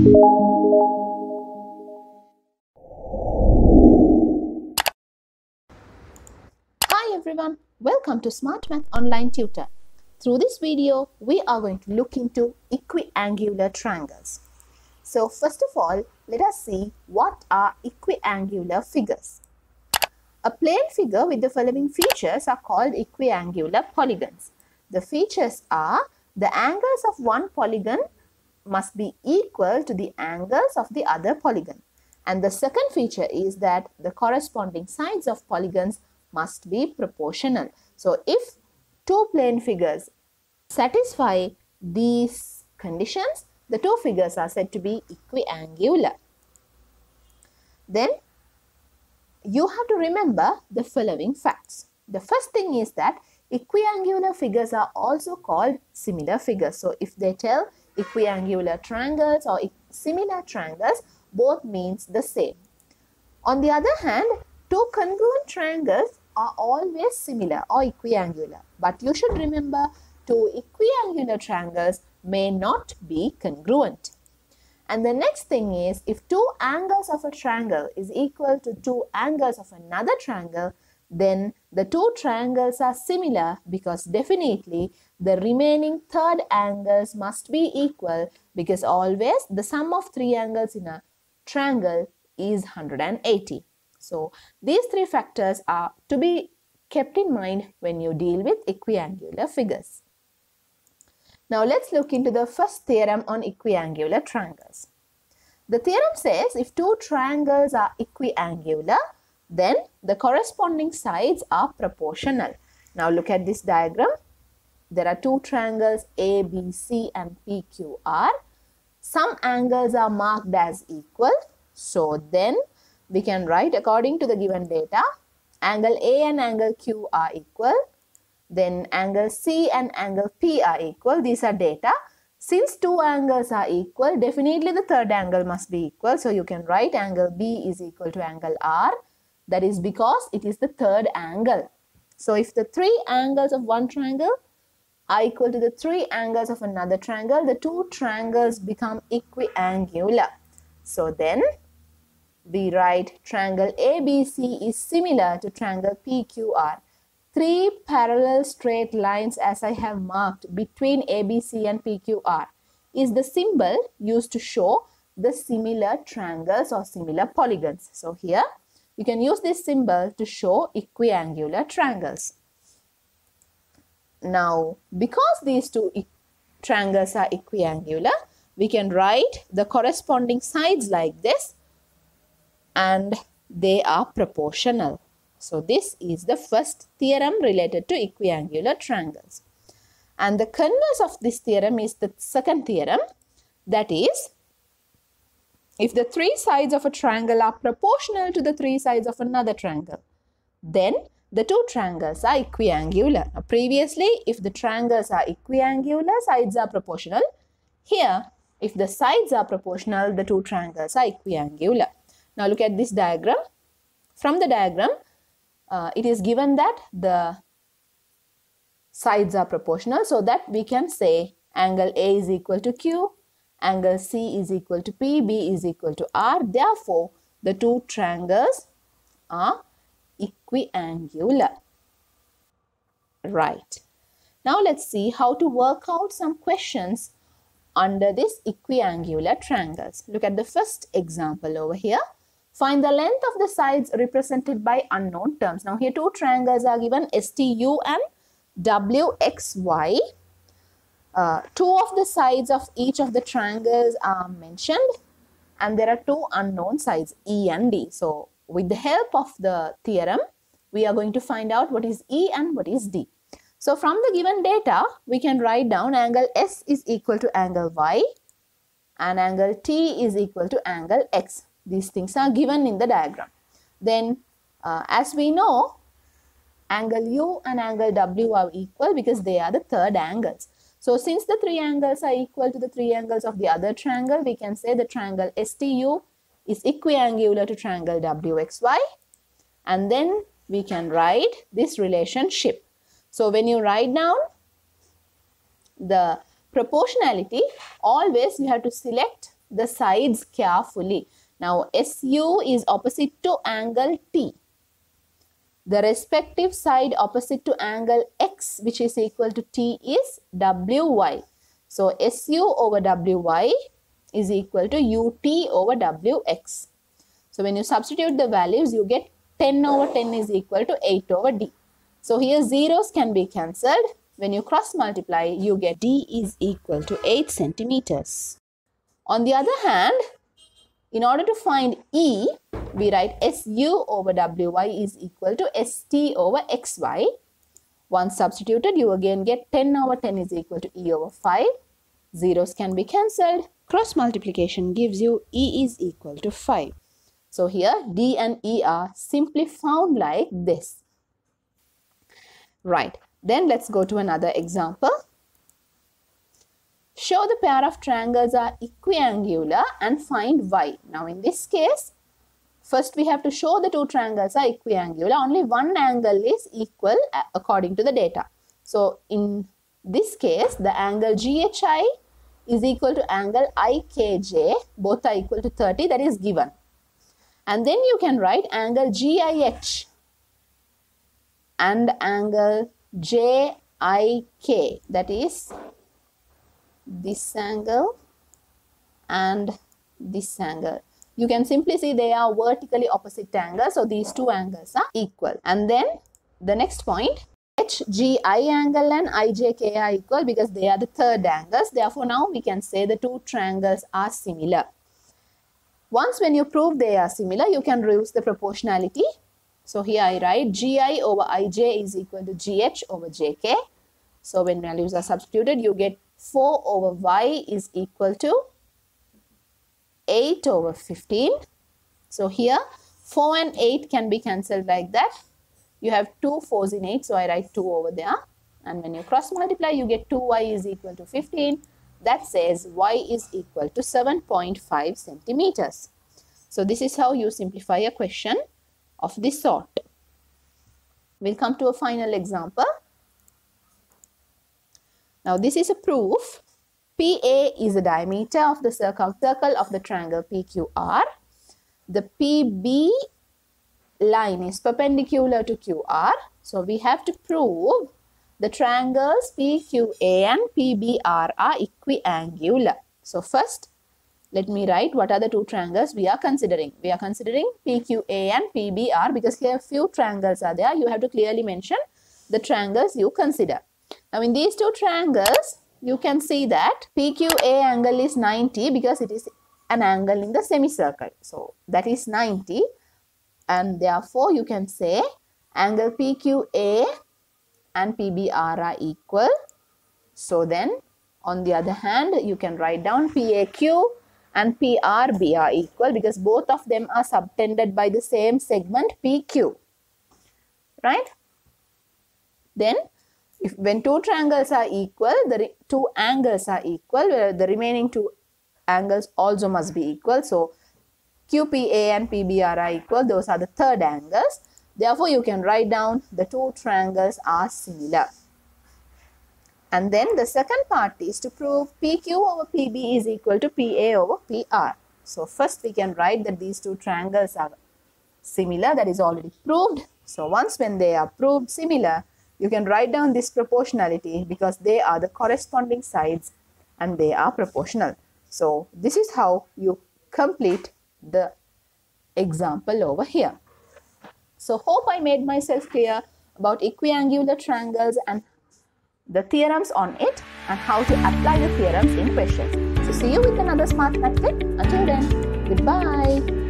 Hi everyone, welcome to Smart Math Online Tutor. Through this video, we are going to look into equiangular triangles. So first of all, let us see what are equiangular figures. A plane figure with the following features are called equiangular polygons. The features are the angles of one polygon must be equal to the angles of the other polygon. And the second feature is that the corresponding sides of polygons must be proportional. So if two plane figures satisfy these conditions, the two figures are said to be equiangular. Then you have to remember the following facts. The first thing is that equiangular figures are also called similar figures. So if they tell equiangular triangles or similar triangles, both means the same. On the other hand, two congruent triangles are always similar or equiangular. But you should remember two equiangular triangles may not be congruent. And the next thing is if two angles of a triangle is equal to two angles of another triangle, then the two triangles are similar because definitely the remaining third angles must be equal because always the sum of three angles in a triangle is 180. So these three factors are to be kept in mind when you deal with equiangular figures. Now let's look into the first theorem on equiangular triangles. The theorem says if two triangles are equiangular, then the corresponding sides are proportional. Now look at this diagram. There are two triangles ABC and PQR. Some angles are marked as equal. So then we can write according to the given data, angle A and angle Q are equal. Then angle C and angle P are equal. These are data. Since two angles are equal, definitely the third angle must be equal. So you can write angle B is equal to angle R. That is because it is the third angle. So if the three angles of one triangle are equal to the three angles of another triangle, the two triangles become equiangular. So then we write triangle ABC is similar to triangle PQR three parallel straight lines as I have marked between ABC and PQR is the symbol used to show the similar triangles or similar polygons. So here you can use this symbol to show equiangular triangles. Now because these two triangles are equiangular, we can write the corresponding sides like this and they are proportional. So this is the first theorem related to equiangular triangles. And the converse of this theorem is the second theorem that is if the three sides of a triangle are proportional to the three sides of another triangle then the two triangles are equiangular. Now, previously if the triangles are equiangular sides are proportional. Here if the sides are proportional the two triangles are equiangular. Now look at this diagram. From the diagram uh, it is given that the sides are proportional so that we can say angle A is equal to Q, angle C is equal to P, B is equal to R. Therefore, the two triangles are equiangular. Right. Now let's see how to work out some questions under this equiangular triangles. Look at the first example over here. Find the length of the sides represented by unknown terms. Now here two triangles are given STU and WXY. Uh, two of the sides of each of the triangles are mentioned and there are two unknown sides E and D. So with the help of the theorem, we are going to find out what is E and what is D. So from the given data, we can write down angle S is equal to angle Y and angle T is equal to angle X. These things are given in the diagram. Then uh, as we know, angle U and angle W are equal because they are the third angles. So since the three angles are equal to the three angles of the other triangle, we can say the triangle STU is equiangular to triangle WXY. And then we can write this relationship. So when you write down the proportionality, always you have to select the sides carefully. Now SU is opposite to angle T. The respective side opposite to angle X which is equal to T is WY. So SU over WY is equal to UT over WX. So when you substitute the values you get 10 over 10 is equal to 8 over D. So here zeros can be cancelled. When you cross multiply you get D is equal to 8 centimeters. On the other hand, in order to find E, we write SU over WY is equal to ST over XY. Once substituted, you again get 10 over 10 is equal to E over 5. Zeros can be cancelled. Cross multiplication gives you E is equal to 5. So here D and E are simply found like this. Right. Then let's go to another example. Show the pair of triangles are equiangular and find y. Now in this case, first we have to show the two triangles are equiangular. Only one angle is equal uh, according to the data. So in this case, the angle GHI is equal to angle IKJ. Both are equal to 30. That is given. And then you can write angle GIH and angle JIK. That is this angle and this angle. You can simply see they are vertically opposite angles. So these two angles are equal. And then the next point HGI angle and IJK are equal because they are the third angles. Therefore, now we can say the two triangles are similar. Once when you prove they are similar, you can use the proportionality. So here I write GI over IJ is equal to GH over JK. So when values are substituted, you get 4 over y is equal to 8 over 15. So here 4 and 8 can be cancelled like that. You have 2 4s in 8 so I write 2 over there and when you cross multiply you get 2y is equal to 15 that says y is equal to 7.5 centimeters. So this is how you simplify a question of this sort. We'll come to a final example. Now this is a proof. PA is the diameter of the circumcircle of the triangle PQR. The PB line is perpendicular to QR. So we have to prove the triangles PQA and PBR are equiangular. So first, let me write what are the two triangles we are considering. We are considering PQA and PBR because here few triangles are there. You have to clearly mention the triangles you consider. Now in these two triangles, you can see that PQA angle is 90 because it is an angle in the semicircle. So that is 90 and therefore you can say angle PQA and PBR are equal. So then on the other hand, you can write down PAQ and PRB are equal because both of them are subtended by the same segment PQ. Right? Then if when two triangles are equal, the two angles are equal, the remaining two angles also must be equal. So, QPA and PBR are equal. Those are the third angles. Therefore, you can write down the two triangles are similar. And then the second part is to prove PQ over PB is equal to PA over PR. So, first we can write that these two triangles are similar. That is already proved. So, once when they are proved similar, you can write down this proportionality because they are the corresponding sides and they are proportional. So this is how you complete the example over here. So hope I made myself clear about equiangular triangles and the theorems on it and how to apply the theorems in questions. So see you with another smart method. Until then, goodbye.